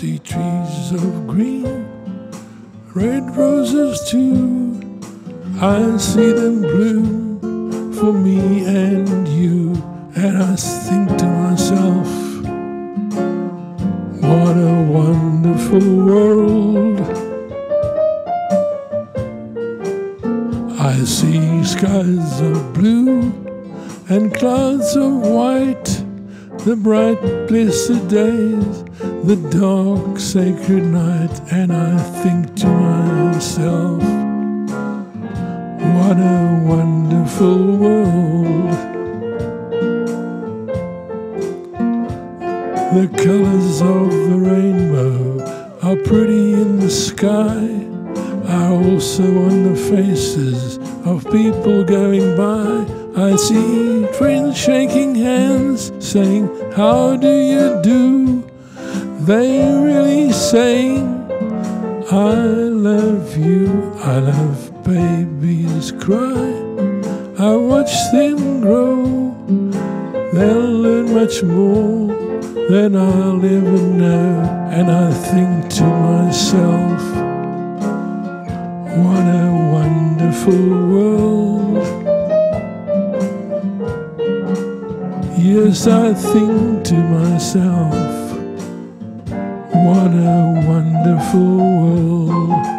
see trees of green, red roses too. I see them bloom for me and you, and I think to myself, what a wonderful world. I see skies of blue and clouds of white, the bright, blessed days, the dark, sacred night, and I think to myself, what a wonderful world. The colors of the rainbow are pretty in the sky, are also on the faces of people going by. I see friends shaking hands, saying, How do you do? They really saying, I love you, I love babies cry. I watch them grow, they'll learn much more than I'll ever know. And I think to myself, what a wonderful world. Yes, I think to myself, a wonderful world.